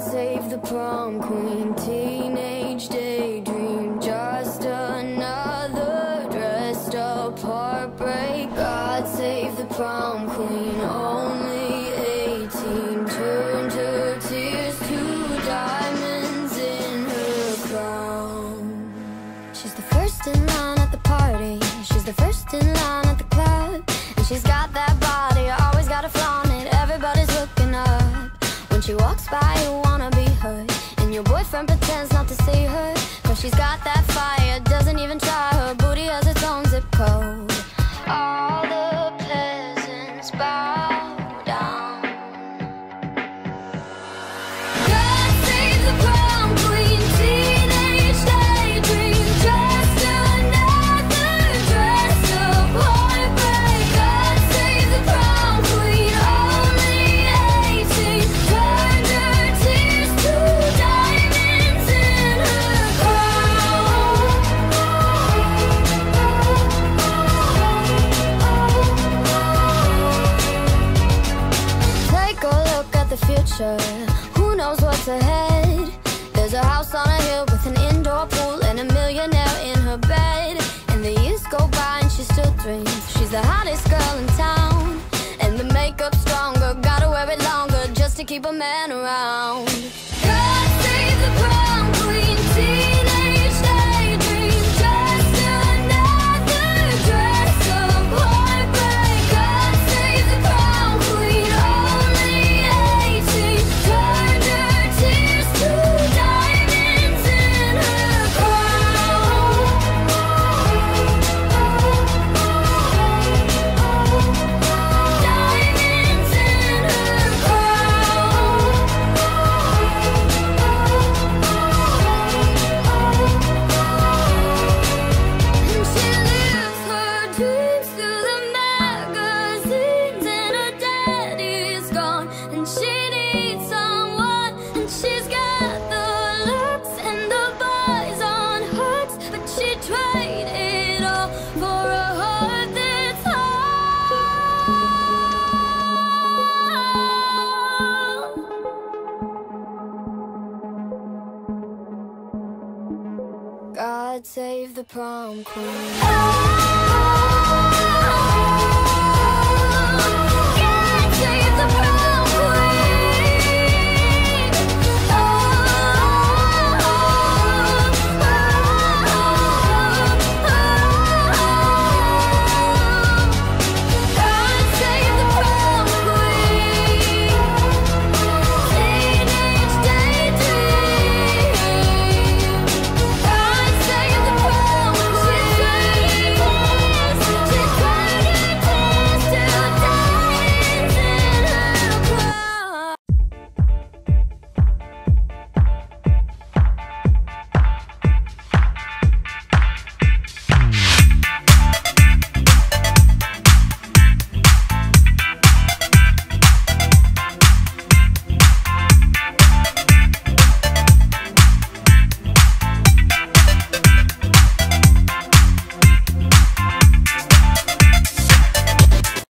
Save the prom queen, teenage daydream, just another dressed up heartbreak. God save the prom queen, only 18, turned her tears to diamonds in her crown. She's the first in line at the party, she's the first in line at the club, and she's got that body, always gotta flaunt it, everybody's looking up. When she walks by, you boyfriend pretends not to see her, cause she's got that fire, future. Who knows what's ahead? There's a house on a hill with an indoor pool and a millionaire in her bed. And the years go by and she still dreams. She's the hottest girl in town. And the makeup's stronger, gotta wear it longer just to keep a man around. God save the prom queen.